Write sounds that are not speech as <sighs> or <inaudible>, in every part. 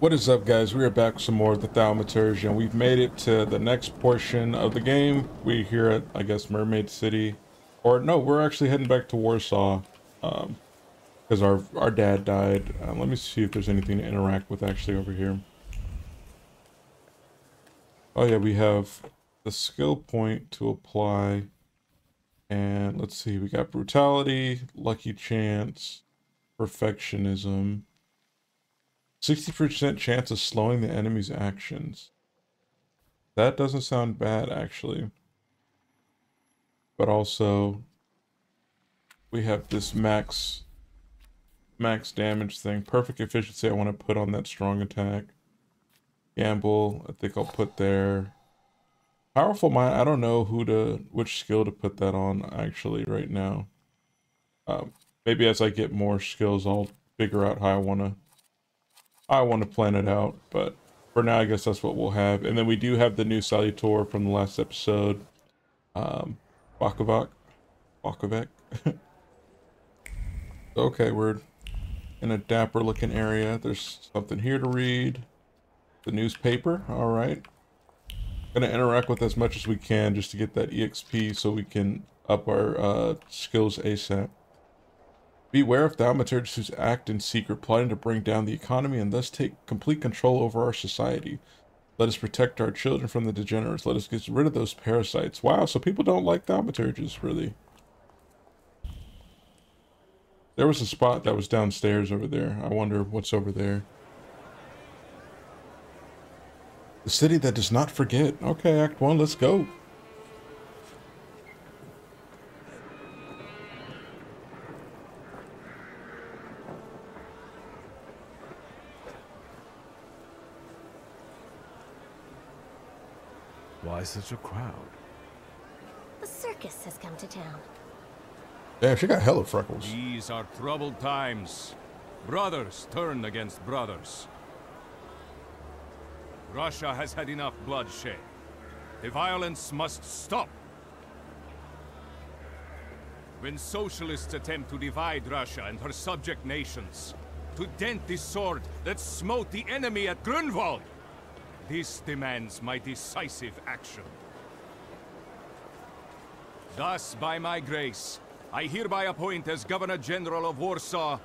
What is up guys? We are back with some more of the Thaumaturge and we've made it to the next portion of the game. We here at, I guess, Mermaid City. Or no, we're actually heading back to Warsaw. Um, because our, our dad died. Uh, let me see if there's anything to interact with actually over here. Oh yeah, we have the skill point to apply. And let's see, we got brutality, lucky chance, perfectionism. 60% chance of slowing the enemy's actions. That doesn't sound bad, actually. But also, we have this max max damage thing. Perfect efficiency I want to put on that strong attack. Gamble, I think I'll put there. Powerful mind, I don't know who to, which skill to put that on, actually, right now. Um, maybe as I get more skills, I'll figure out how I want to I want to plan it out, but for now, I guess that's what we'll have. And then we do have the new Salutor from the last episode. Um, Bakovac. Bakovac. <laughs> okay, we're in a dapper looking area. There's something here to read. The newspaper. All right. Gonna interact with as much as we can just to get that EXP so we can up our uh, skills ASAP. Beware of thaumaturges who act in secret, plotting to bring down the economy and thus take complete control over our society. Let us protect our children from the degenerates. Let us get rid of those parasites. Wow, so people don't like thaumaturges, really. There was a spot that was downstairs over there. I wonder what's over there. The city that does not forget. Okay, Act 1, let's go. Why such a crowd? The circus has come to town. Damn, she got hella freckles. These are troubled times. Brothers turn against brothers. Russia has had enough bloodshed. The violence must stop. When socialists attempt to divide Russia and her subject nations, to dent the sword that smote the enemy at Grunwald, this demands my decisive action. Thus, by my grace, I hereby appoint as Governor General of Warsaw,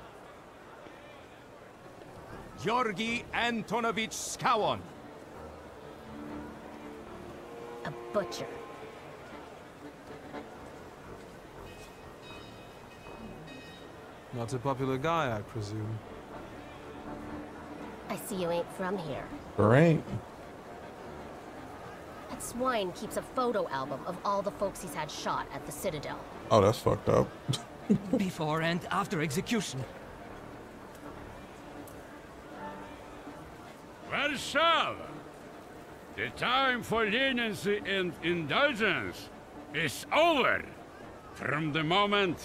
Georgi Antonovich Skalon. A butcher. Not a popular guy, I presume. I see you ain't from here. There ain't. That swine keeps a photo album of all the folks he's had shot at the Citadel. Oh, that's fucked up. <laughs> Before and after execution. Warsaw! The time for leniency and indulgence is over. From the moment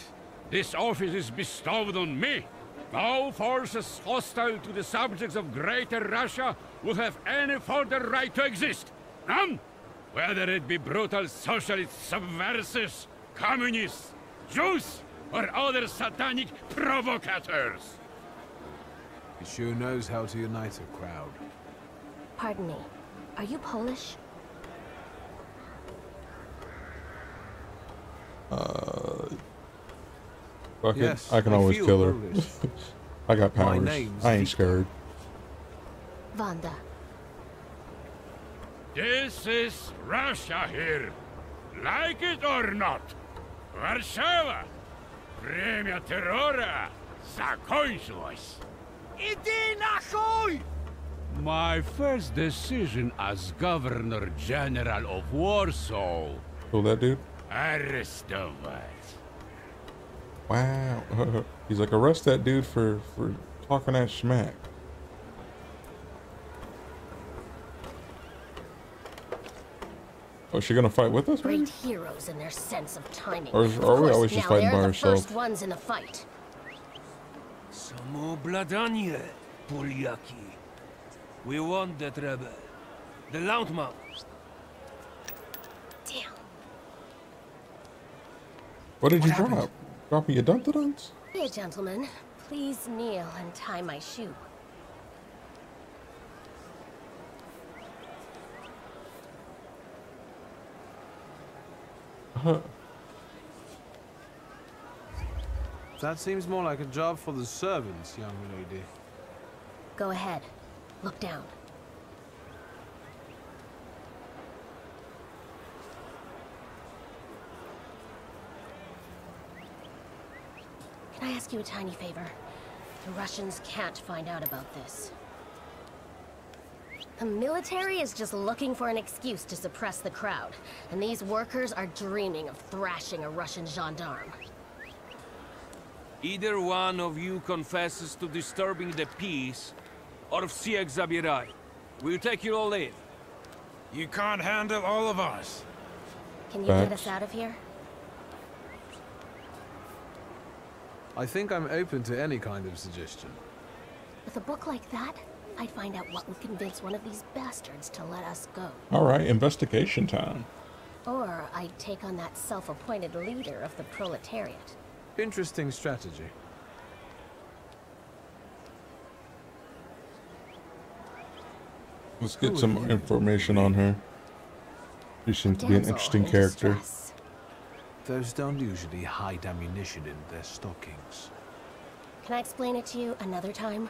this office is bestowed on me, no forces hostile to the subjects of Greater Russia will have any further right to exist. None! Whether it be brutal socialist subversives, communists, Jews, or other satanic provocateurs. He sure knows how to unite a crowd. Pardon me. Are you Polish? Uh, fuck Yes, it. I can I always kill her. <laughs> I got powers. I ain't scared. Wanda. This is Russia here. Like it or not. Warszawa. Время террора закончилось. Иди нахуй! My first decision as Governor General of Warsaw. Kill that dude. Arrestovать. Wow. <laughs> He's like, arrest that dude for for talking that smack. Oh, is she gonna fight with us? Great heroes and their sense of timing. Or is, are course, we always just fighting by ourselves? The First ones in the fight. Samo bladanie, Poliaki. We want that rebel, The Loudmouth. Damn. What did what you happened? drop? Dropping your dun-duns? Here, gentlemen. Please kneel and tie my shoe. That seems more like a job for the servants, young lady. Go ahead. Look down. Can I ask you a tiny favor? The Russians can't find out about this. The military is just looking for an excuse to suppress the crowd, and these workers are dreaming of thrashing a Russian gendarme. Either one of you confesses to disturbing the peace, or Vsiak Zabirai. We'll take you all in. You can't handle all of us. Can you get us out of here? I think I'm open to any kind of suggestion. With a book like that, I'd find out what would convince one of these bastards to let us go. All right, investigation time. Or I'd take on that self-appointed leader of the proletariat. Interesting strategy. Let's get some information on her. She seems to be an interesting character. Those don't usually hide ammunition in their stockings. Can I explain it to you another time?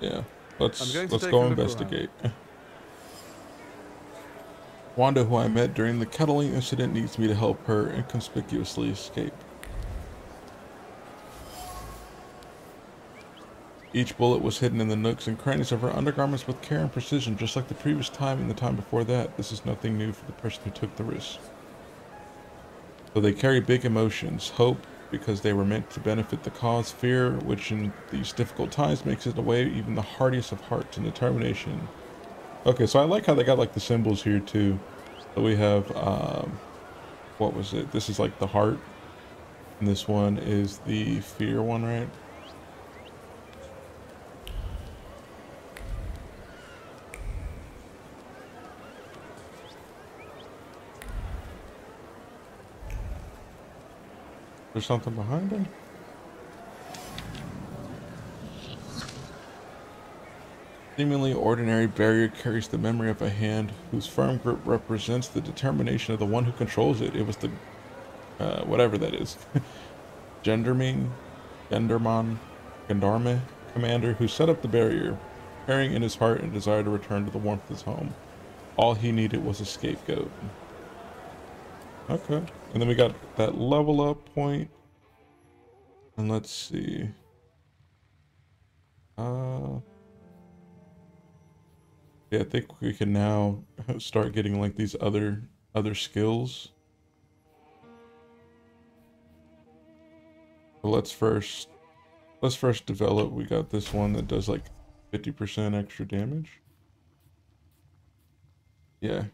Yeah, let's I'm going to let's go investigate. <laughs> Wanda, who I met during the kettling incident, needs me to help her inconspicuously escape. Each bullet was hidden in the nooks and crannies of her undergarments with care and precision, just like the previous time and the time before that. This is nothing new for the person who took the risk. So they carry big emotions, hope, because they were meant to benefit the cause, fear, which in these difficult times makes it away even the hardiest of hearts and determination. Okay, so I like how they got like the symbols here too. So we have, um, what was it? This is like the heart. And this one is the fear one, right? There's something behind him? Seemingly ordinary barrier carries the memory of a hand whose firm grip represents the determination of the one who controls it. It was the, uh, whatever that is, <laughs> Gendarme, Gendarman, Gendarme commander who set up the barrier, carrying in his heart a desire to return to the warmth of his home. All he needed was a scapegoat. Okay. And then we got that level up point. And let's see. Uh Yeah, I think we can now <laughs> start getting like these other other skills. But let's first let's first develop. We got this one that does like 50% extra damage. Yeah.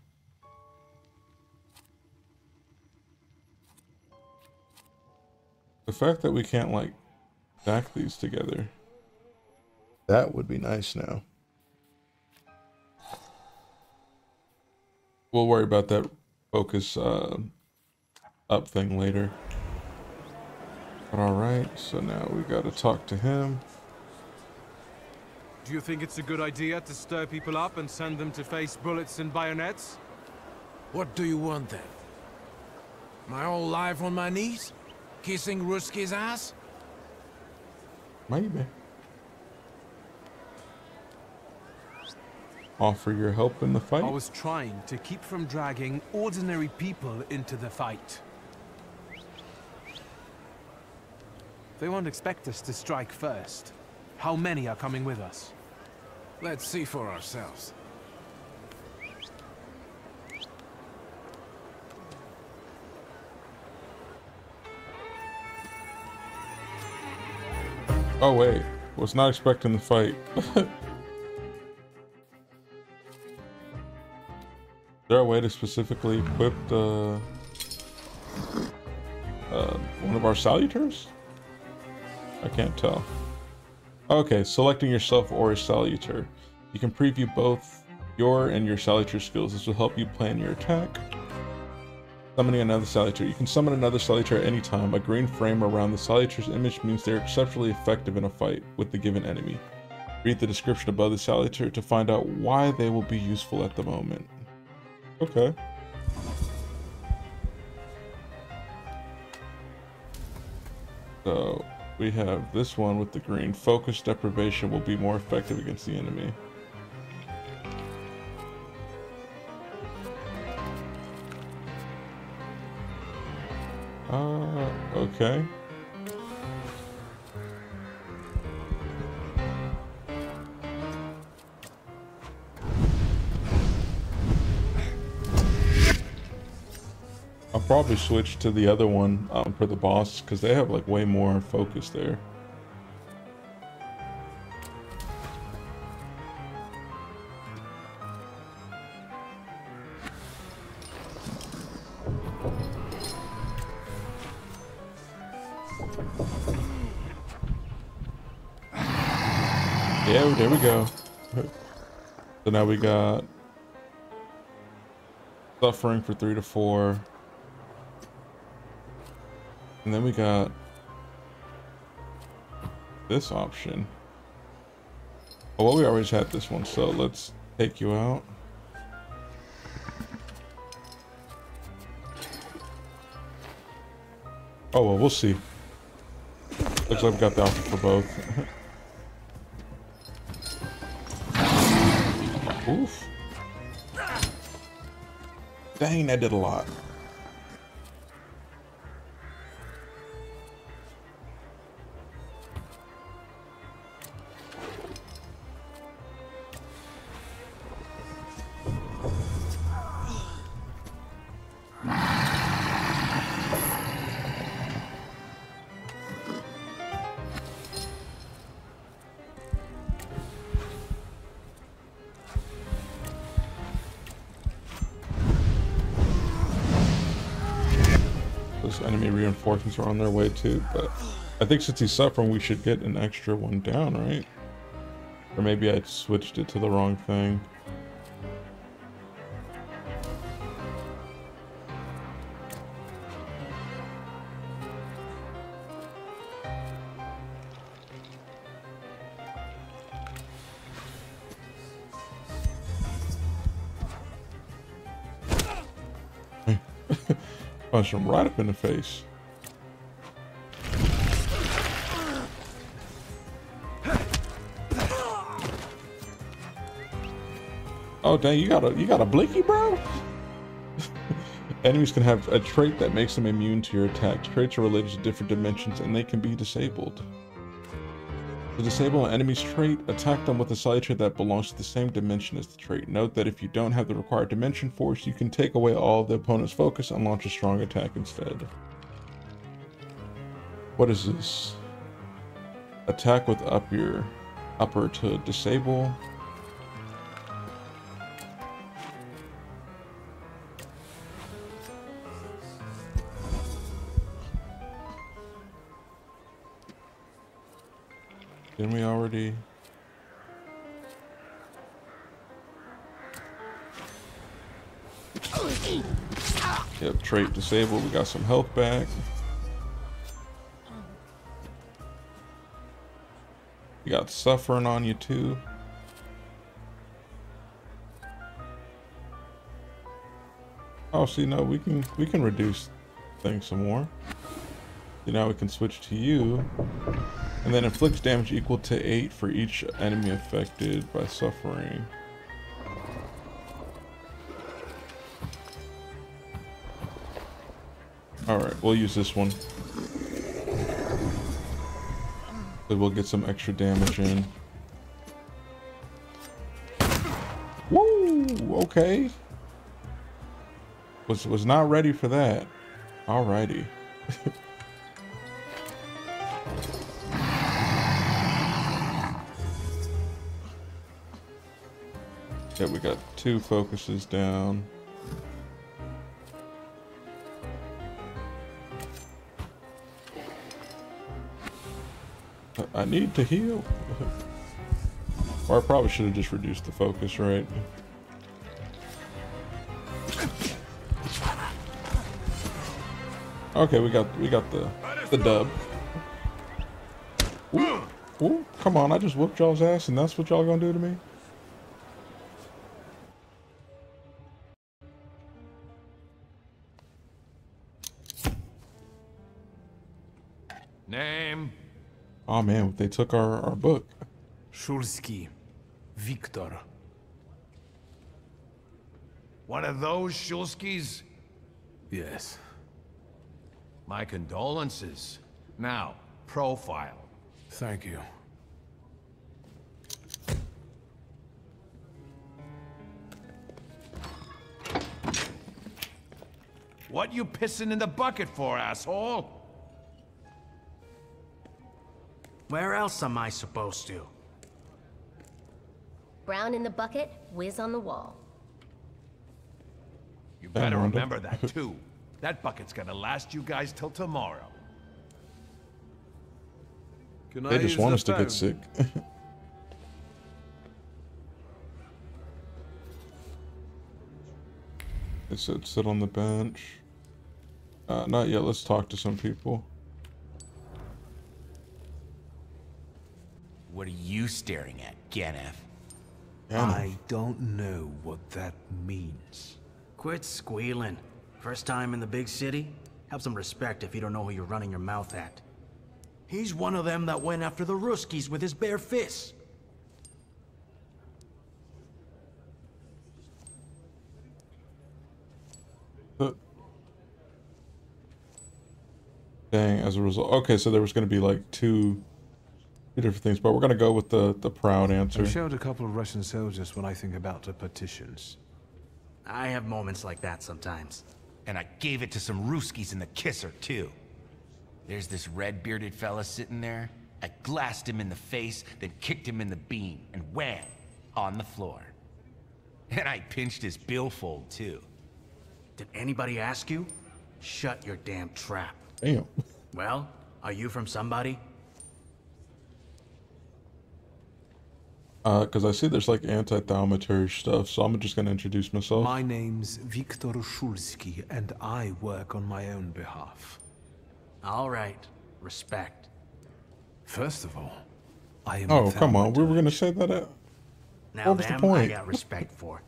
The fact that we can't like stack these together. That would be nice now. We'll worry about that focus uh, up thing later. But alright, so now we gotta talk to him. Do you think it's a good idea to stir people up and send them to face bullets and bayonets? What do you want then? My whole life on my knees? Kissing Ruski's ass? Maybe. Offer your help in the fight. I was trying to keep from dragging ordinary people into the fight. They won't expect us to strike first. How many are coming with us? Let's see for ourselves. Oh wait, was not expecting the fight. <laughs> Is there a way to specifically equip the uh, one of our salutors? I can't tell. Okay, selecting yourself or a salutor. You can preview both your and your salutor skills. This will help you plan your attack. Summoning another salutor. You can summon another salutor at any time. A green frame around the salutor's image means they're exceptionally effective in a fight with the given enemy. Read the description above the saluter to find out why they will be useful at the moment. Okay. So we have this one with the green. Focus deprivation will be more effective against the enemy. Uh, okay. I'll probably switch to the other one um, for the boss because they have like way more focus there. Yeah, there we go. So now we got suffering for three to four. And then we got this option. Oh, well, we always had this one, so let's take you out. Oh, well, we'll see. Looks like we got the option for both. <laughs> Oof. Dang, that did a lot. Enemy reinforcements are on their way too, but I think since he's suffering, we should get an extra one down, right? Or maybe I switched it to the wrong thing. Punch him right up in the face. Oh dang, you got a you got a blinky, bro? <laughs> Enemies can have a trait that makes them immune to your attacks. Traits are related to different dimensions and they can be disabled. To disable an enemy's trait, attack them with a side trait that belongs to the same dimension as the trait. Note that if you don't have the required dimension force, you can take away all of the opponent's focus and launch a strong attack instead. What is this? Attack with up your upper to disable. Didn't we already? Yep, trait disabled. We got some health back. You got suffering on you too. Oh, see, no, we can we can reduce things some more. See, now we can switch to you. And then inflicts damage equal to 8 for each enemy affected by suffering. Alright, we'll use this one. So we'll get some extra damage in. Woo! Okay. Was was not ready for that. Alrighty. Two focuses down. I need to heal. or I probably should have just reduced the focus, right? Okay, we got we got the the dub. Ooh, ooh, come on, I just whooped y'all's ass and that's what y'all gonna do to me? Oh man, they took our, our book. Shulsky. Wiktor. One of those Shulskis? Yes. My condolences. Now, profile. Thank you. What you pissing in the bucket for, asshole? Where else am I supposed to? Brown in the bucket, whiz on the wall. You better remember that, too. That bucket's gonna last you guys till tomorrow. Can They just want us to get sick. <laughs> they said sit on the bench. Uh, not yet. Let's talk to some people. What are you staring at, Ganef? I don't know what that means. Quit squealing. First time in the big city? Have some respect if you don't know who you're running your mouth at. He's one of them that went after the Ruskies with his bare fists. Dang, as a result, okay, so there was going to be like two, two different things, but we're going to go with the the proud answer. I showed a couple of Russian soldiers when I think about the petitions. I have moments like that sometimes. And I gave it to some Ruskies in the kisser, too. There's this red-bearded fella sitting there. I glassed him in the face, then kicked him in the bean, and wham! On the floor. And I pinched his billfold, too. Did anybody ask you? Shut your damn trap. Damn. Well, are you from somebody? Uh, because I see there's like anti-thaumaturge stuff, so I'm just going to introduce myself. My name's Wiktor Shulsky, and I work on my own behalf. All right. Respect. First of all, I am oh, come on. We were going to say that. At... Now What was the them I got respect for.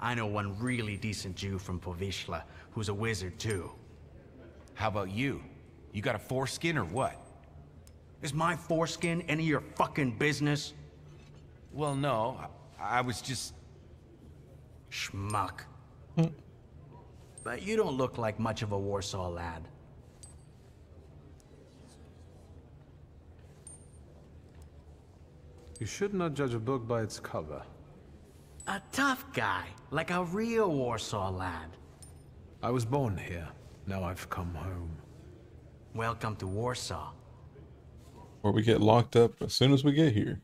I know one really decent Jew from Powiśle who's a wizard too. How about you? You got a foreskin or what? Is my foreskin any of your fucking business? Well, no. I, I was just... Schmuck. Hmm. but you don't look like much of a Warsaw lad. You should not judge a book by its cover. A tough guy, like a real Warsaw lad. I was born here. Now I've come home. Welcome to Warsaw. Where we get locked up as soon as we get here.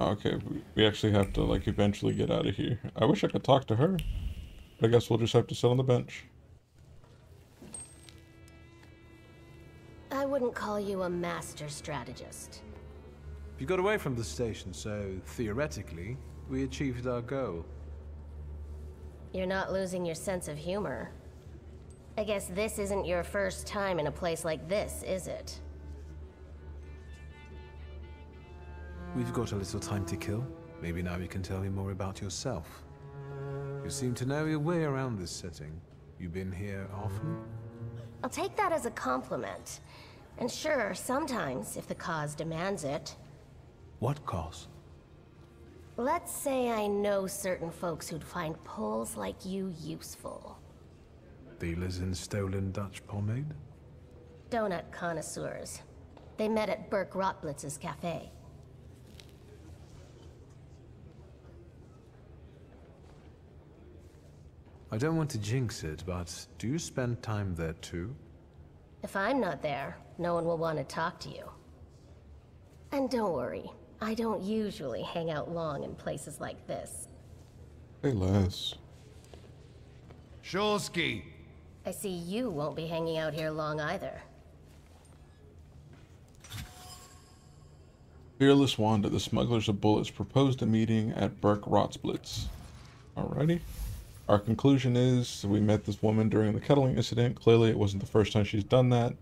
Okay, we- we actually have to like eventually get out of here. I wish I could talk to her. But I guess we'll just have to sit on the bench. I wouldn't call you a master strategist. You got away from the station, so theoretically, we achieved our goal. You're not losing your sense of humor. I guess this isn't your first time in a place like this, is it? We've got a little time to kill. Maybe now you can tell me more about yourself. You seem to know your way around this setting. You've been here often? I'll take that as a compliment. And sure, sometimes, if the cause demands it. What cause? Let's say I know certain folks who'd find poles like you useful. Dealers in stolen Dutch pomade? Donut connoisseurs. They met at Burke Rotblitz's cafe. I don't want to jinx it, but do you spend time there too? If I'm not there, no one will want to talk to you. And don't worry, I don't usually hang out long in places like this. Hey, Les. Shulsky, I see you won't be hanging out here long either. Fearless Wanda, the smugglers of bullets, proposed a meeting at Burke Rotsblitz. Alrighty. Our conclusion is we met this woman during the kettling incident. Clearly, it wasn't the first time she's done that.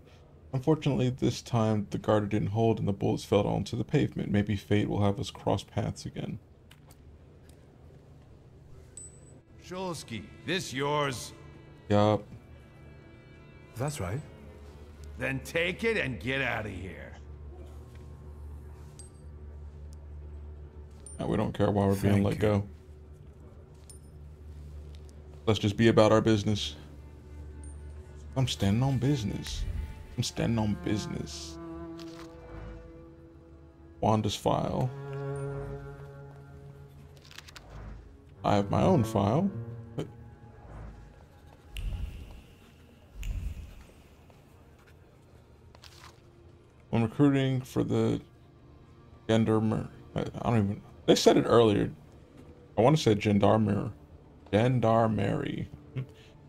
Unfortunately, this time the garter didn't hold and the bullets fell onto the pavement. Maybe fate will have us cross paths again. Shulsky, this yours? Yup. That's right. Then take it and get out of here. we don't care why we're being let you. go. Let's just be about our business. I'm standing on business. I'm standing on business. Wanda's file. I have my own file. When recruiting for the gendarmer, I, I don't even. They said it earlier. I want to say gendarmer, gendarmerie. It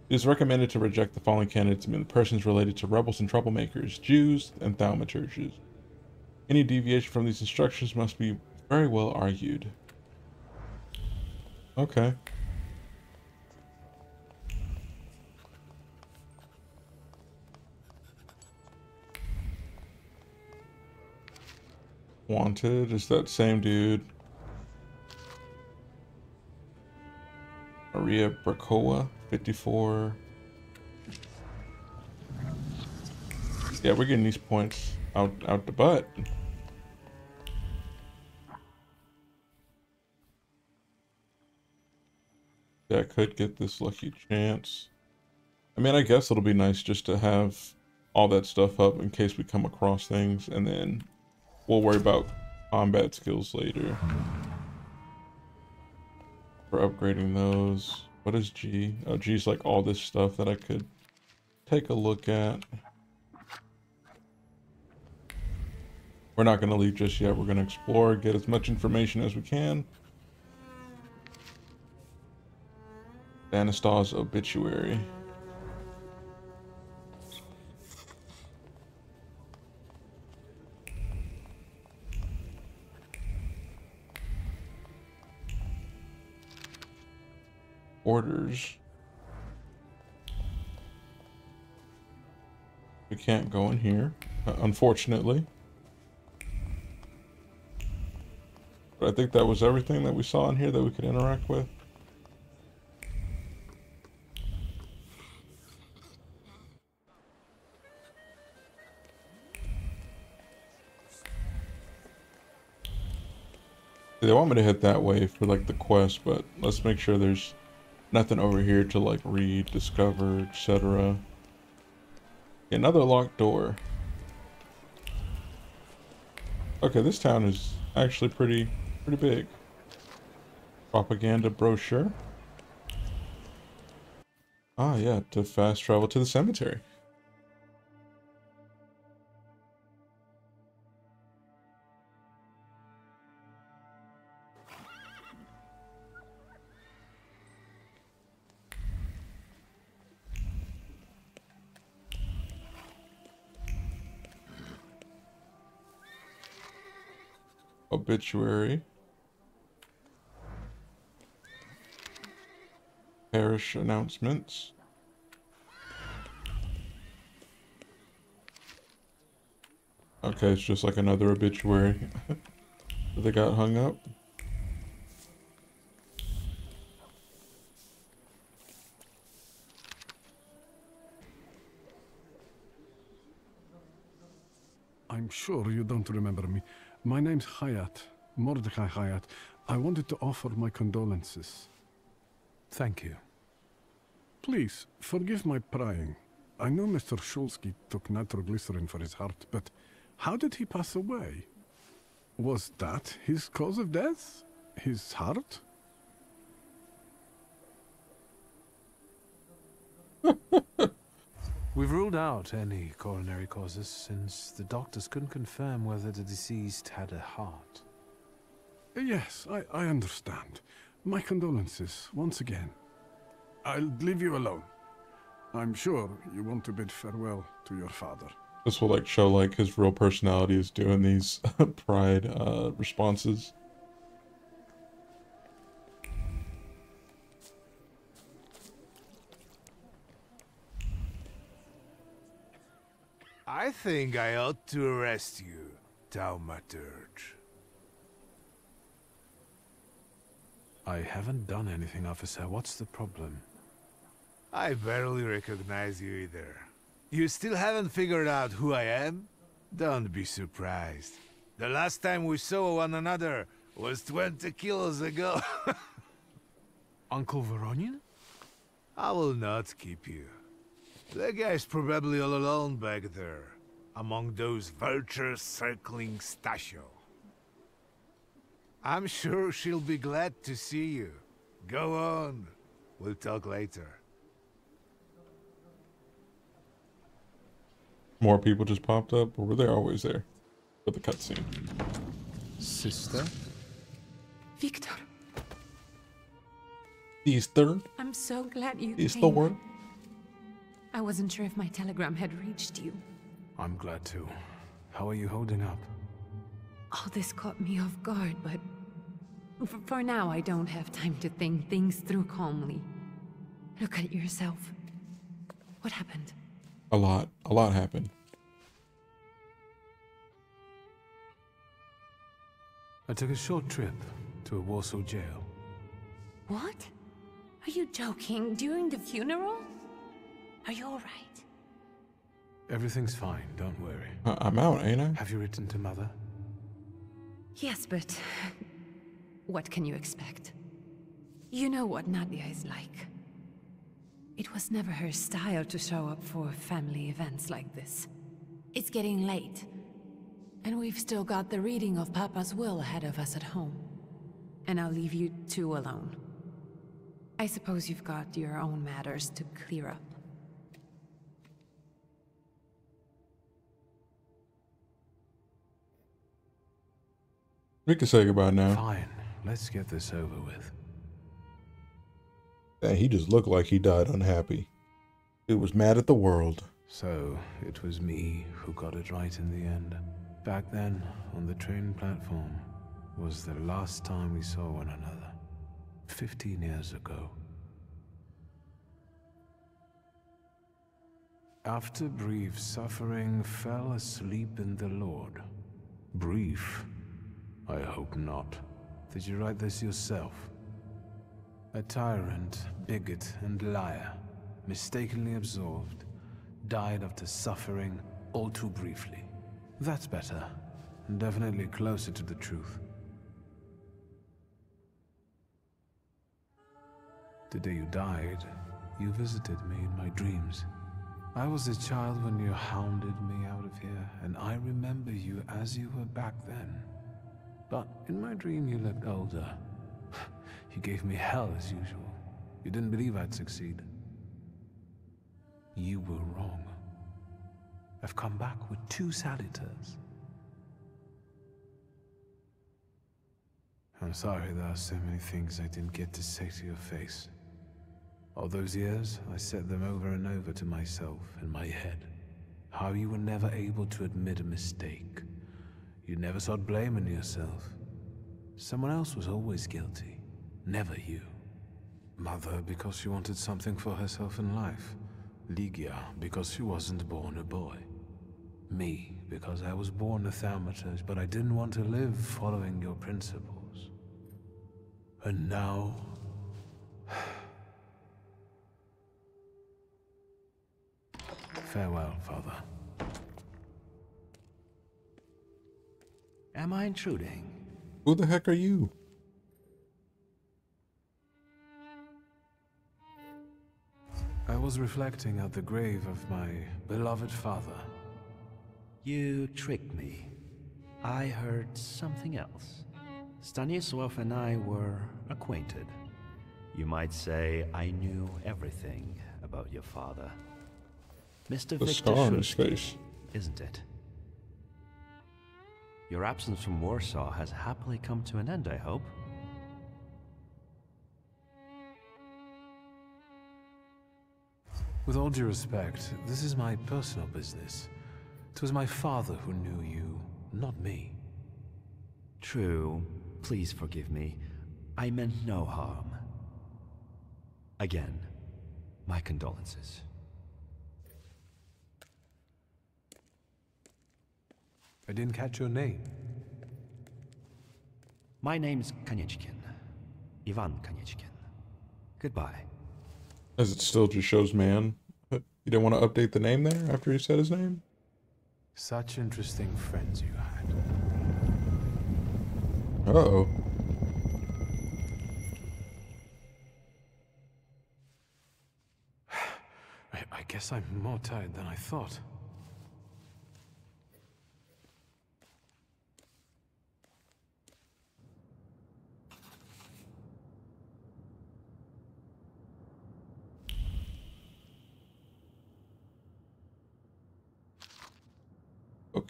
is recommended to reject the following candidates being persons related to rebels and troublemakers, Jews, and thaumaturges. Any deviation from these instructions must be very well argued. Okay. Wanted is that same dude. Maria Bracoa, 54. Yeah, we're getting these points out out the butt. Yeah, I could get this lucky chance. I mean, I guess it'll be nice just to have all that stuff up in case we come across things, and then we'll worry about combat skills later. For upgrading those. What is G? Oh, G's like all this stuff that I could take a look at. We're not going to leave just yet. We're going to explore, get as much information as we can. Danistar's obituary. Orders. We can't go in here, uh, unfortunately. But I think that was everything that we saw in here that we could interact with. They want me to hit that way for like the quest, but let's make sure there's nothing over here to like read, discover, etc. Another locked door. Okay, this town is actually pretty pretty big. Propaganda brochure. Ah, yeah, to fast travel to the cemetery. Obituary. Parish announcements. Okay, it's just like another obituary. <laughs> they got hung up. I'm sure you don't remember me. My name's Hayat, Mordecai Hayat. I wanted to offer my condolences. Thank you. Please, forgive my prying. I know Mr. Shulsky took nitroglycerin for his heart, but how did he pass away? Was that his cause of death? His heart? <laughs> We've ruled out any coronary causes since the doctors couldn't confirm whether the deceased had a heart. Yes, I, I understand. My condolences, once again. I'll leave you alone. I'm sure you want to bid farewell to your father. This will like show like his real personality is doing these <laughs> pride uh, responses. I think I ought to arrest you, Thaumaturge. I haven't done anything, officer. What's the problem? I barely recognize you either. You still haven't figured out who I am? Don't be surprised. The last time we saw one another was 20 kilos ago. <laughs> Uncle Voronian? I will not keep you. The guy's probably all alone back there, among those vultures circling Stasio. I'm sure she'll be glad to see you. Go on. We'll talk later. More people just popped up, or were they always there for the cutscene? Sister? Wiktor, Easter. I'm so glad you Easter came. One. I wasn't sure if my telegram had reached you. I'm glad to. How are you holding up? All this caught me off guard, but f- for now I don't have time to think things through calmly. Look at yourself. What happened? A lot. A lot happened. I took a short trip to a Warsaw jail. What? Are you joking? During the funeral? Are you alright? Everything's fine, don't worry. I- I'm out, ain't I? Have you written to Mother? Yes, but what can you expect? You know what Nadia is like. It was never her style to show up for family events like this. It's getting late, and we've still got the reading of Papa's will ahead of us at home. And I'll leave you two alone. I suppose you've got your own matters to clear up. We can say goodbye now. Fine, let's get this over with. Dang, he just looked like he died unhappy. He was mad at the world. So, it was me who got it right in the end. Back then, on the train platform, was the last time we saw one another. Fifteen years ago. After brief suffering, fell asleep in the Lord. Brief? I hope not. Did you write this yourself? A tyrant, bigot, and liar, mistakenly absolved, died after suffering all too briefly. That's better, and definitely closer to the truth. The day you died, you visited me in my dreams. I was a child when you hounded me out of here, and I remember you as you were back then. But in my dream, you looked older. <sighs> You gave me hell as usual. You didn't believe I'd succeed. You were wrong. I've come back with two salutors. I'm sorry there are so many things I didn't get to say to your face. All those years, I said them over and over to myself in my head. How you were never able to admit a mistake. You never sought blame yourself. Someone else was always guilty, never you. Mother because she wanted something for herself in life. Ligia because she wasn't born a boy. Me because I was born a thaumaturge, but I didn't want to live following your principles. And now... <sighs> Farewell, Father. Am I intruding? Who the heck are you? I was reflecting at the grave of my beloved father. You tricked me. I heard something else. Stanislav and I were acquainted. You might say I knew everything about your father. Mr. The Wiktor scar on his Shulsky, face. isn't it? Your absence from Warsaw has happily come to an end, I hope. With all due respect, this is my personal business. It was my father who knew you, not me. True. Please forgive me. I meant no harm. Again, my condolences. I didn't catch your name. My name's Kaniechkin. Ivan Kaniechkin. Goodbye. As it still just shows man. You didn't want to update the name there after he said his name? Such interesting friends you had. Uh oh. <sighs> I, I guess I'm more tired than I thought.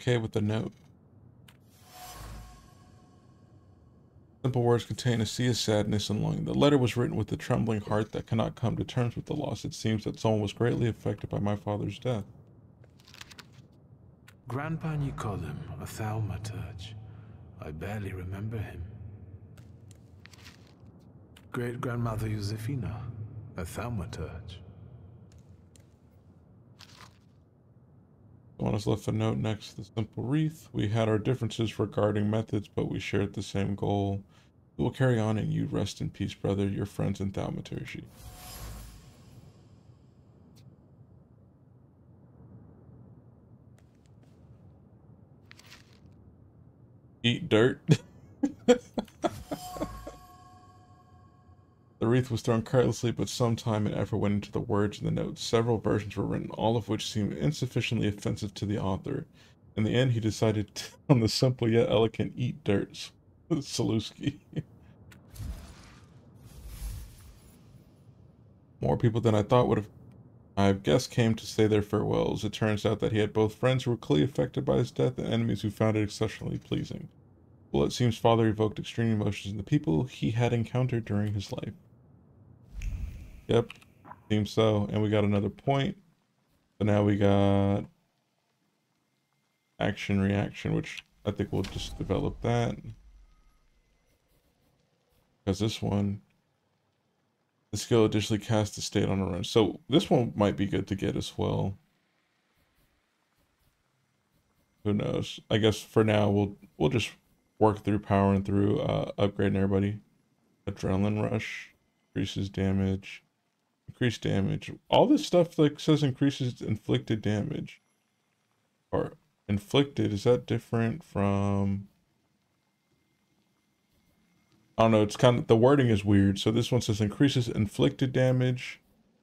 Okay with the note. Simple words contain a sea of sadness and longing. The letter was written with a trembling heart that cannot come to terms with the loss. It seems that someone was greatly affected by my father's death. Grandpa Nikodem, a thaumaturge. I barely remember him. Great-grandmother Josefina, a thaumaturge. Someone has left a note next to the simple wreath. We had our differences regarding methods, but we shared the same goal. We will carry on and you rest in peace, brother, your friends in Thaumaturgy. Eat dirt. <laughs> The wreath was thrown carelessly, but some time and effort went into the words and the notes. Several versions were written, all of which seemed insufficiently offensive to the author. In the end, he decided <laughs> on the simple yet elegant "Eat Dirt" Saluski. More people than I thought would have, I guess, came to say their farewells. It turns out that he had both friends who were clearly affected by his death and enemies who found it exceptionally pleasing. Well, it seems father evoked extreme emotions in the people he had encountered during his life. Yep, seems so. And we got another point. So now we got action reaction, which I think we'll just develop that. Because this one, the skill additionally casts the state on a run. So this one might be good to get as well. Who knows? I guess for now we'll we'll just work through powering through uh upgrading everybody. Adrenaline rush increases damage. Increased damage. All this stuff like says increases inflicted damage. Or inflicted, is that different from I don't know, it's kind of the wording is weird. So this one says increases inflicted damage,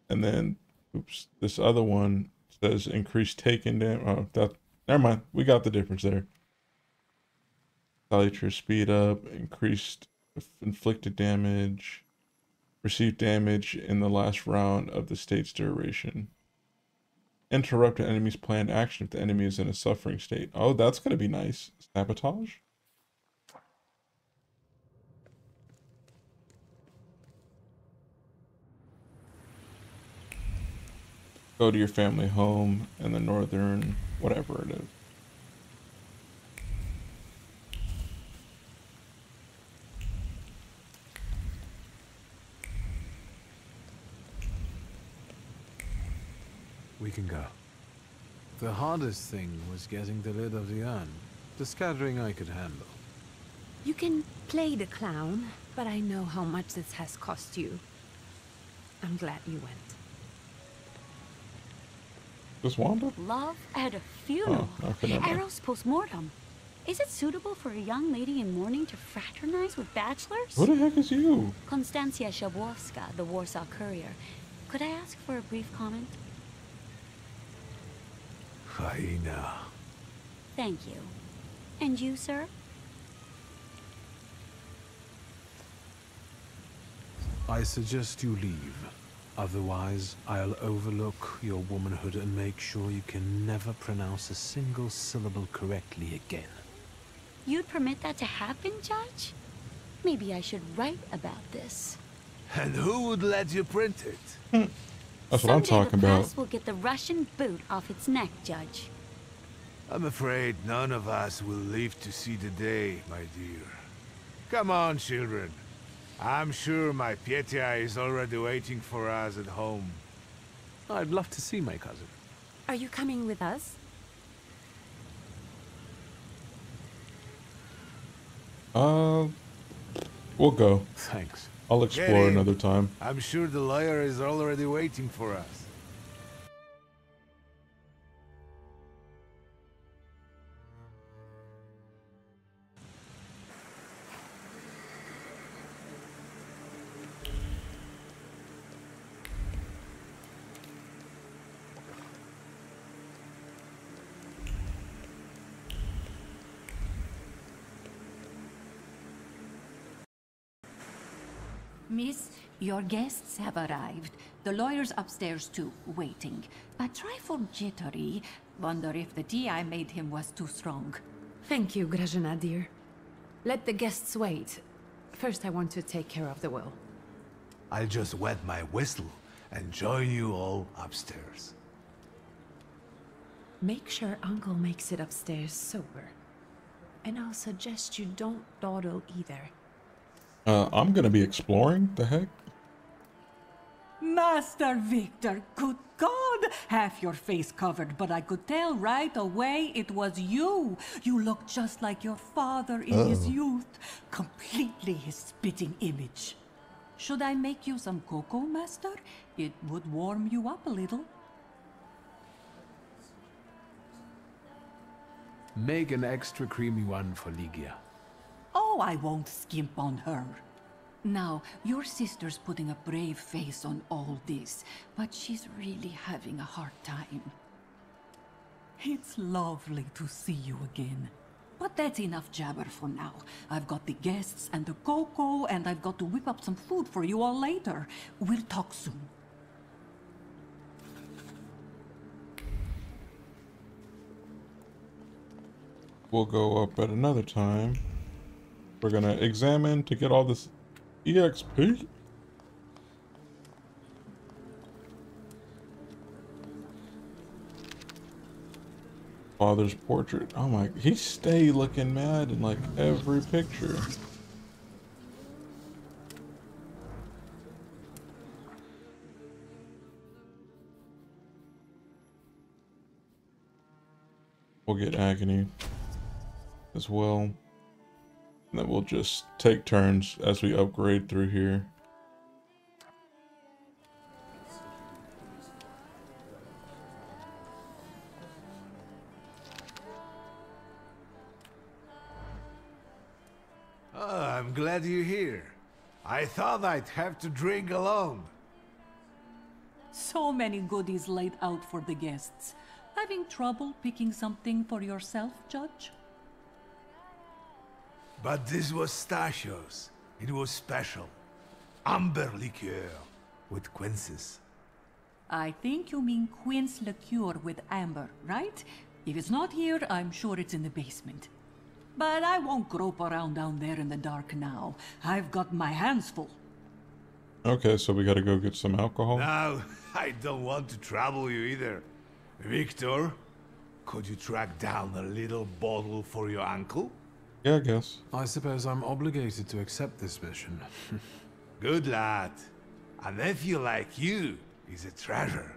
and then oops, this other one says increased taken damage. Oh, that never mind. We got the difference there. Salutor speed up, increased inflicted damage, received damage in the last round of the state's duration. Interrupt an enemy's planned action if the enemy is in a suffering state. Oh, that's going to be nice. Sabotage? Go to your family home in the northern, whatever it is. Can go. The hardest thing was getting the lid of the urn. The scattering I could handle. You can play the clown, but I know how much this has cost you. I'm glad you went. This Wanda? Love at a funeral. Oh, okay, never mind. Eros postmortem. Is it suitable for a young lady in mourning to fraternize with bachelors? Who the heck is you? Konstancja Shabowska, the Warsaw Courier. Could I ask for a brief comment? Hyena. Thank you. And you, sir? I suggest you leave. Otherwise, I'll overlook your womanhood and make sure you can never pronounce a single syllable correctly again. You'd permit that to happen, Judge? Maybe I should write about this. And who would let you print it? Hmm. That's what I'm Someday talking the about. press will get the Russian boot off its neck, Judge. I'm afraid none of us will live to see the day, my dear. Come on, children. I'm sure my Pietia is already waiting for us at home. I'd love to see my cousin. Are you coming with us? Uh, we'll go. Thanks. I'll explore another time. I'm sure the lawyer is already waiting for us. Your guests have arrived. The lawyer's upstairs too, waiting. A trifle jittery. Wonder if the tea I made him was too strong. Thank you, Grajana dear. Let the guests wait. First, I want to take care of the will. I'll just wet my whistle and join you all upstairs. Make sure Uncle makes it upstairs sober. And I'll suggest you don't dawdle either. Uh, I'm gonna be exploring. The heck? Master Wiktor, good God! Half your face covered, but I could tell right away it was you. You look just like your father in his youth. Completely his spitting image. Should I make you some cocoa, Master? It would warm you up a little. Make an extra creamy one for Ligia. Oh, I won't skimp on her. Now, your sister's putting a brave face on all this, but she's really having a hard time. It's lovely to see you again. But that's enough jabber for now. I've got the guests and the cocoa, and I've got to whip up some food for you all later. We'll talk soon. We'll go up at another time. We're gonna examine to get all this EXP. Father's portrait. Oh my, he stay looking mad in like every picture. We'll get agony as well. And then we'll just take turns as we upgrade through here. Oh, I'm glad you're here. I thought I'd have to drink alone. So many goodies laid out for the guests. Having trouble picking something for yourself, Judge? But this was Stasio's. It was special. Amber liqueur with quinces. I think you mean quince liqueur with amber, right? If it's not here, I'm sure it's in the basement. But I won't grope around down there in the dark now. I've got my hands full. Okay, so we gotta go get some alcohol. Now, <laughs> I don't want to trouble you either. Wiktor, could you track down a little bottle for your uncle? Yeah, I guess. I suppose I'm obligated to accept this mission. <laughs> Good lad. A nephew like you is a treasure.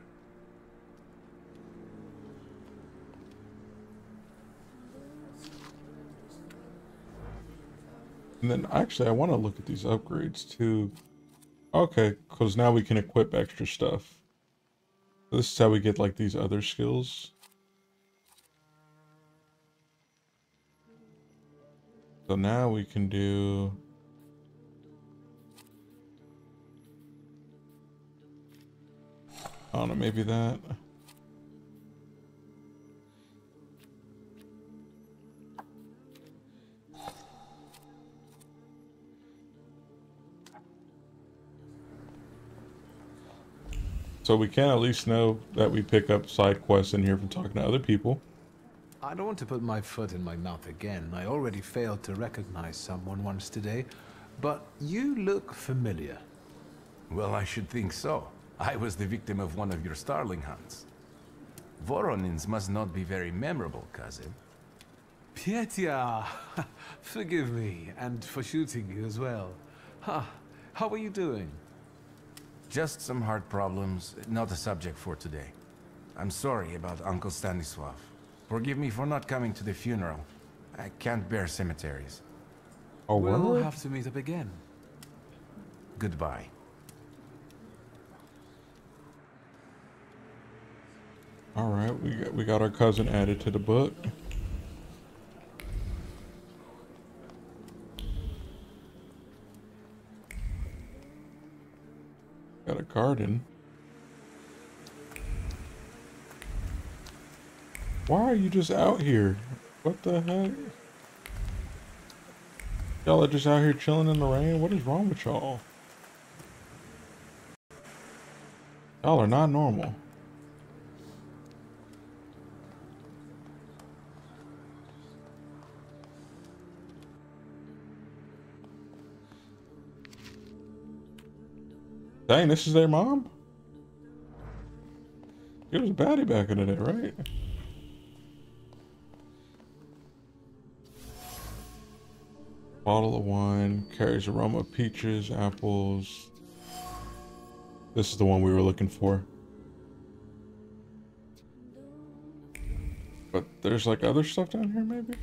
And then actually, I want to look at these upgrades too. Okay, because now we can equip extra stuff. This is how we get like these other skills. So now we can do... I don't know, maybe that. So we can at least know that we pick up side quests in here from talking to other people. I don't want to put my foot in my mouth again. I already failed to recognize someone once today, but you look familiar. Well, I should think so. I was the victim of one of your starling hunts. Voronins must not be very memorable, cousin. Pietia! <laughs> Forgive me, and for shooting you as well. Huh. How are you doing? Just some heart problems, not a subject for today. I'm sorry about Uncle Stanislav. Forgive me for not coming to the funeral. I can't bear cemeteries. Oh, well, we'll have to meet up again. Goodbye. All right, we got we got our cousin added to the book. Got a garden. Why are you just out here? What the heck? Y'all are just out here chilling in the rain? What is wrong with y'all? Y'all are not normal. Dang, this is their mom? He was a baddie back in the day, right? Bottle of wine, carries aroma of peaches, apples. This is the one we were looking for. But there's like other stuff down here maybe?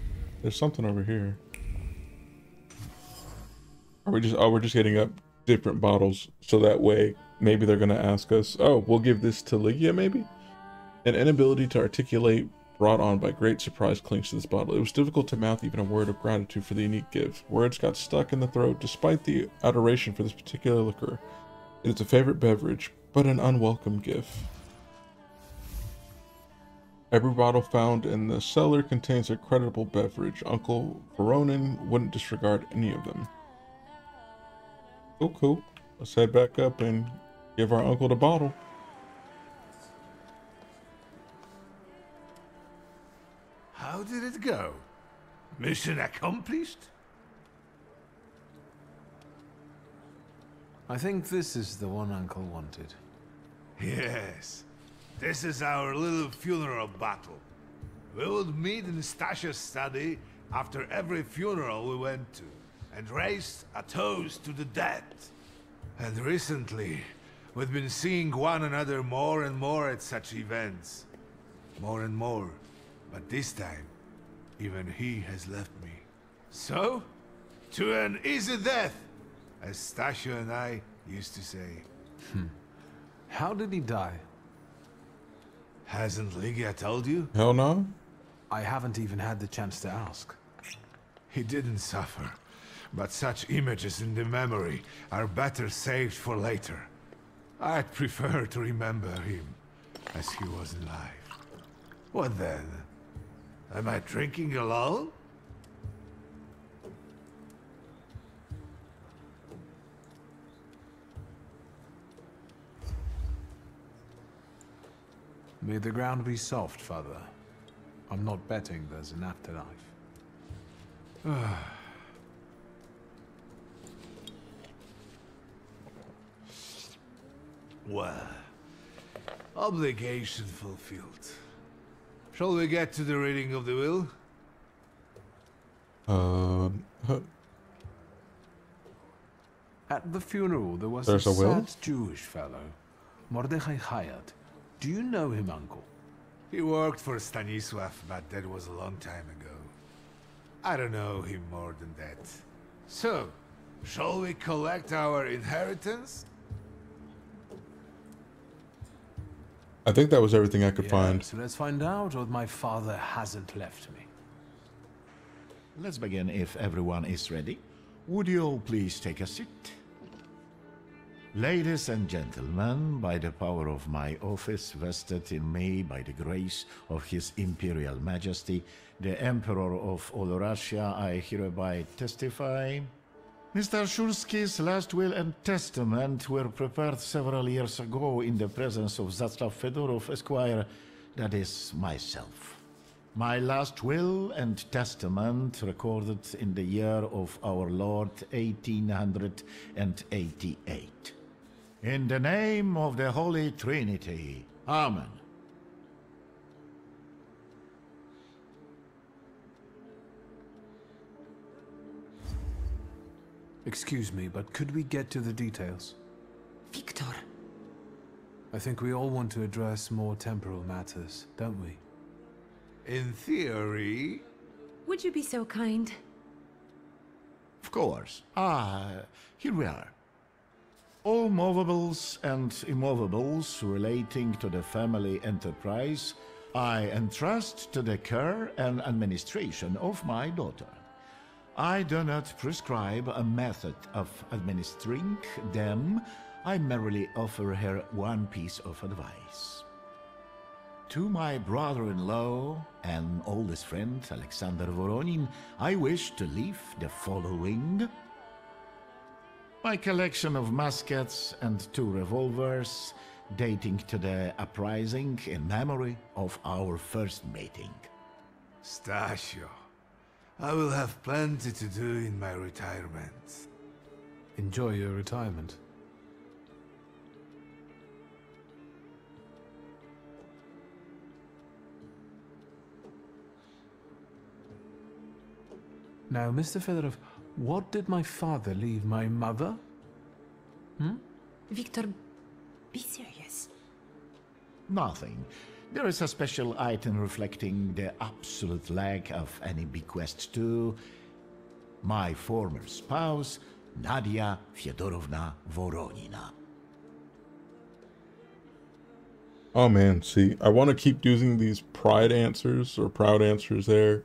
There's something over here. Are we just oh we're just getting up different bottles so that way maybe they're gonna ask us, oh, we'll give this to Ligia maybe? An inability to articulate brought on by great surprise clings to this bottle. It was difficult to mouth even a word of gratitude for the unique gift. Words got stuck in the throat despite the adoration for this particular liquor. It is a favorite beverage, but an unwelcome gift. Every bottle found in the cellar contains a creditable beverage. Uncle Voronin wouldn't disregard any of them. Cool, cool. Let's head back up and give our uncle the bottle. Did it go? Mission accomplished? I think this is the one Uncle wanted. Yes. This is our little funeral battle. We would meet in Stasha's study after every funeral we went to, and raise a toast to the dead. And recently, we've been seeing one another more and more at such events. More and more. But this time, even he has left me. So, to an easy death, as Stasha and I used to say. Hmm. How did he die? Hasn't Ligia told you? Hell no. I haven't even had the chance to ask. He didn't suffer, but such images in the memory are better saved for later. I'd prefer to remember him as he was alive. What then? Am I drinking alone? May the ground be soft, Father. I'm not betting there's an afterlife. <sighs> well, obligation fulfilled. Shall we get to the reading of the will? Um, huh. At the funeral, there was There's a, a will? sad Jewish fellow, Mordechai Hayat. Do you know him, Uncle? He worked for Stanisław, but that was a long time ago. I don't know him more than that. So, shall we collect our inheritance? I think that was everything I could Yeah, find. So let's find out what my father hasn't left me. Let's begin if everyone is ready. Would you all please take a seat? Ladies and gentlemen, by the power of my office vested in me by the grace of His Imperial Majesty, the Emperor of all Russia, I hereby testify. Mr. Shulski's last will and testament were prepared several years ago in the presence of Zaslav Fedorov, Esquire, that is, myself. My last will and testament recorded in the year of our Lord 1888. In the name of the Holy Trinity. Amen. Excuse me, but could we get to the details? Wiktor. I think we all want to address more temporal matters, don't we? In theory... Would you be so kind? Of course. Ah, here we are. All movables and immovables relating to the family enterprise I entrust to the care and administration of my daughter. I do not prescribe a method of administering them. I merely offer her one piece of advice. To my brother-in-law and oldest friend, Alexander Voronin, I wish to leave the following. My collection of muskets and two revolvers, dating to the uprising in memory of our first meeting. Stasio, I will have plenty to do in my retirement. Enjoy your retirement. Now, Mr. Fedorov, what did my father leave my mother? Hmm? Wiktor, be serious. Nothing. There is a special item reflecting the absolute lack of any bequest to my former spouse, Nadia Fyodorovna Voronina. Oh man, see, I want to keep using these pride answers or proud answers there,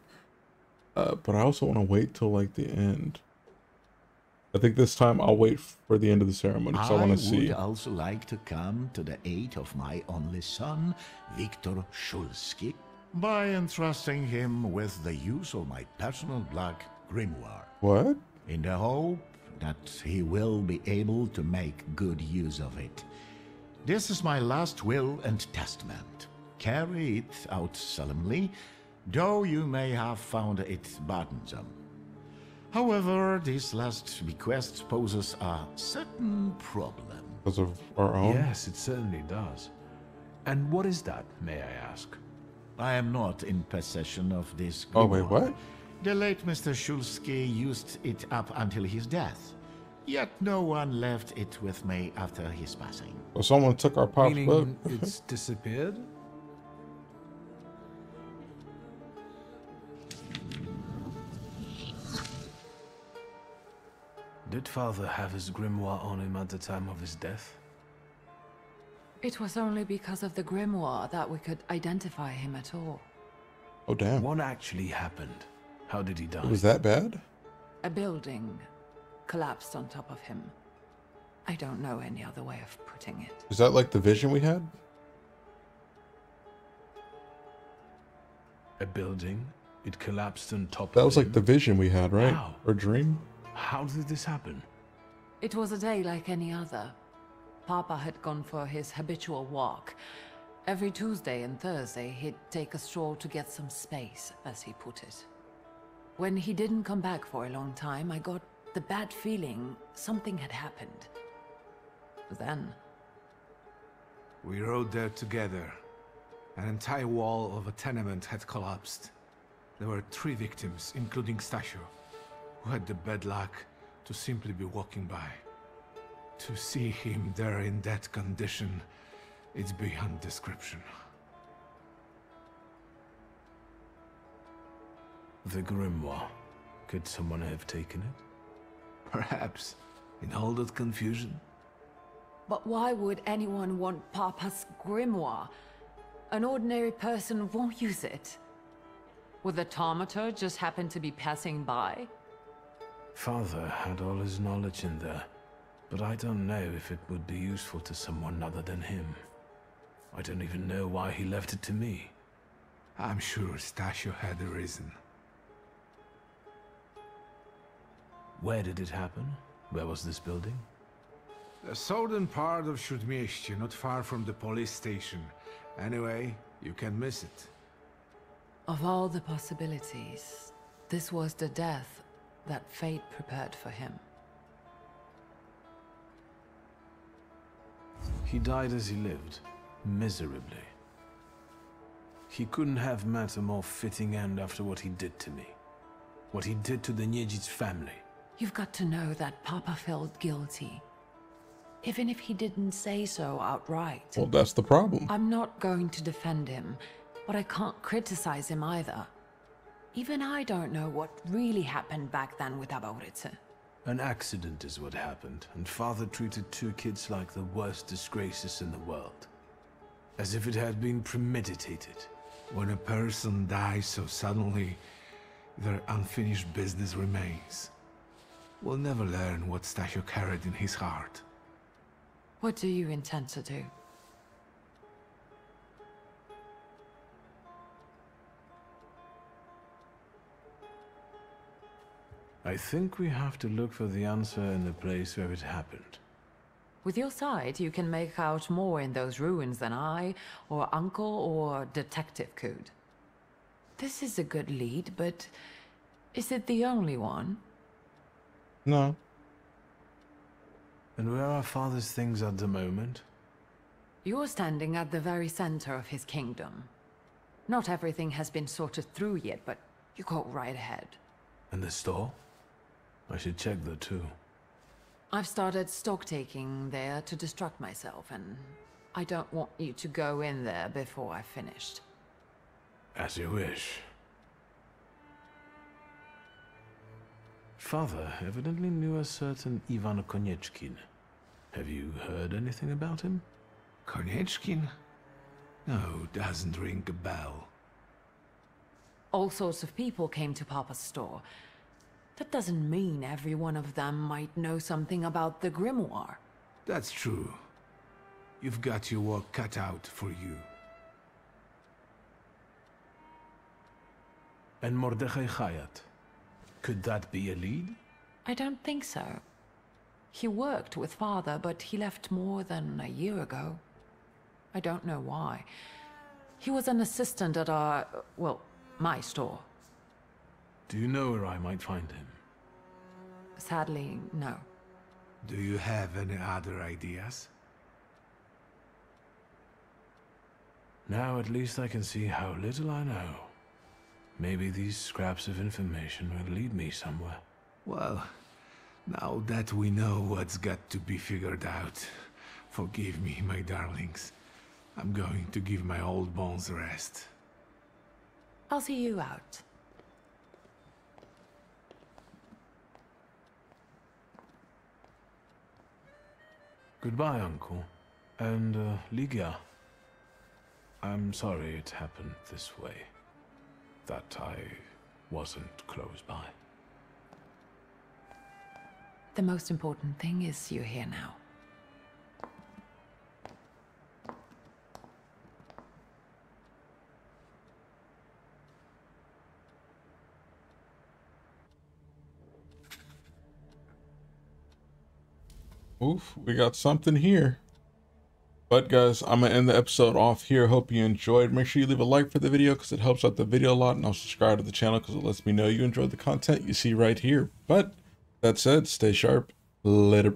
uh, but I also want to wait till like the end. I think this time I'll wait for the end of the ceremony because I, want to see. would also like to come to the aid of my only son, Wiktor Shulsky, by entrusting him with the use of my personal black grimoire. What? In the hope that he will be able to make good use of it. This is my last will and testament. Carry it out solemnly, though you may have found it burdensome. However, this last bequest poses a certain problem. Because of our own? Yes, it certainly does. And what is that, may I ask? I am not in possession of this. Oh, wait, what? The late Mr. Shulsky used it up until his death. Yet no one left it with me after his passing. Well, someone took our pop's Meaning book. it's disappeared? Did father have his grimoire on him at the time of his death? It was only because of the grimoire that we could identify him at all. Oh, damn. What actually happened? How did he die? It was that bad? A building collapsed on top of him. I don't know any other way of putting it. Is that like the vision we had? A building? It collapsed on top of him. That of was like the vision we had, right? How? Or dream? How did this happen? It was a day like any other. Papa had gone for his habitual walk. Every Tuesday and Thursday, he'd take a stroll to get some space, as he put it. When he didn't come back for a long time, I got the bad feeling something had happened. Then, We rode there together. An entire wall of a tenement had collapsed. There were three victims, including Stasio, who had the bad luck to simply be walking by. To see him there in that condition, it's beyond description. The grimoire. Could someone have taken it? Perhaps, in all that confusion, but why would anyone want Papa's grimoire? An ordinary person won't use it. Would the Thaumaturge just happen to be passing by? Father had all his knowledge in there, but I don't know if it would be useful to someone other than him. I don't even know why he left it to me. I'm sure Stasio had a reason. Where did it happen? Where was this building? The southern part of Śródmieście, not far from the police station. Anyway, you can miss it. Of all the possibilities, this was the death that fate prepared for him. He died as he lived, miserably. He couldn't have met a more fitting end after what he did to me. What he did to the Niedzic family. You've got to know that Papa felt guilty. Even if he didn't say so outright. Well, that's the problem. I'm not going to defend him, but I can't criticize him either. Even I don't know what really happened back then with Abauritze. An accident is what happened, and father treated two kids like the worst disgraces in the world. As if it had been premeditated. When a person dies so suddenly, their unfinished business remains. We'll never learn what Stasio carried in his heart. What do you intend to do? I think we have to look for the answer in the place where it happened. With your sight, you can make out more in those ruins than I, or Uncle, or Detective could. This is a good lead, but is it the only one? No. And where are Father's things at the moment? You're standing at the very center of his kingdom. Not everything has been sorted through yet, but you go right ahead. And the store? I should check there too. I've started stock taking there to distract myself, and I don't want you to go in there before I've finished. As you wish. Father evidently knew a certain Ivan Koniechkin. Have you heard anything about him? Koniechkin? No, doesn't ring a bell. All sorts of people came to Papa's store. That doesn't mean every one of them might know something about the grimoire. That's true. You've got your work cut out for you. And Mordechai Chayat. Could that be a lead? I don't think so. He worked with father, but he left more than a year ago. I don't know why. He was an assistant at our, well, my store. Do you know where I might find him? Sadly, no. Do you have any other ideas? Now at least I can see how little I know. Maybe these scraps of information will lead me somewhere. Well, now that we know what's got to be figured out, forgive me, my darlings. I'm going to give my old bones a rest. I'll see you out. Goodbye, Uncle. And, uh, Ligia. I'm sorry it happened this way. That I wasn't close by. The most important thing is you're here now. Oof, we got something here. But guys, I'm to end the episode off here. Hope you enjoyed. Make sure you leave a like for the video because it helps out the video a lot. And I'll subscribe to the channel because it lets me know you enjoyed the content you see right here. But that said, stay sharp. Later.